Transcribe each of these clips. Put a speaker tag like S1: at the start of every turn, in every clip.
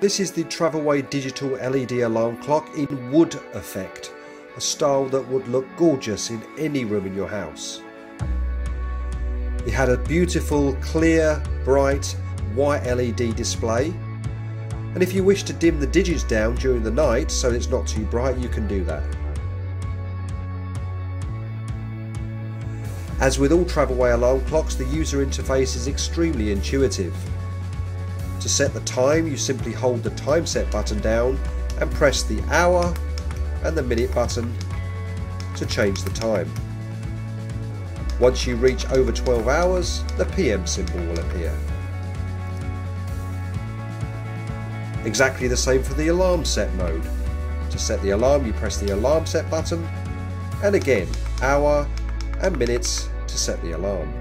S1: This is the Travelwey digital LED alarm clock in wood effect, a style that would look gorgeous in any room in your house. It had a beautiful, clear, bright, white LED display. And if you wish to dim the digits down during the night so it's not too bright, you can do that. As with all Travelwey alarm clocks, the user interface is extremely intuitive. To set the time, you simply hold the time set button down and press the hour and the minute button to change the time. Once you reach over 12 hours, the PM symbol will appear. Exactly the same for the alarm set mode. To set the alarm, you press the alarm set button, and again, hour and minutes to set the alarm.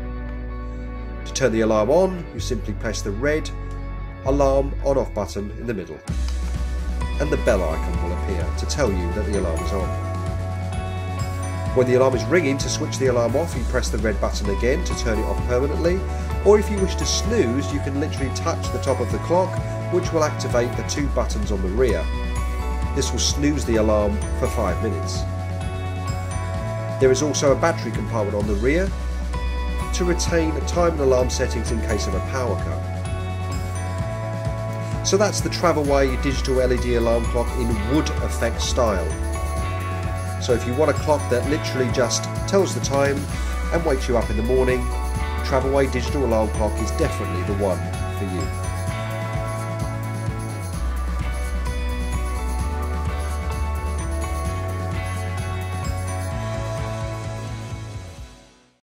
S1: To turn the alarm on, you simply press the red alarm on off button in the middle, and the bell icon will appear to tell you that the alarm is on. When the alarm is ringing, to switch the alarm off, you press the red button again to turn it off permanently, or if you wish to snooze, you can literally touch the top of the clock, which will activate the two buttons on the rear. This will snooze the alarm for 5 minutes. There is also a battery compartment on the rear to retain time and alarm settings in case of a power cut. So that's the Travelwey digital LED alarm clock in wood effect style. So if you want a clock that literally just tells the time and wakes you up in the morning, Travelwey Digital Alarm Clock is definitely the one for you.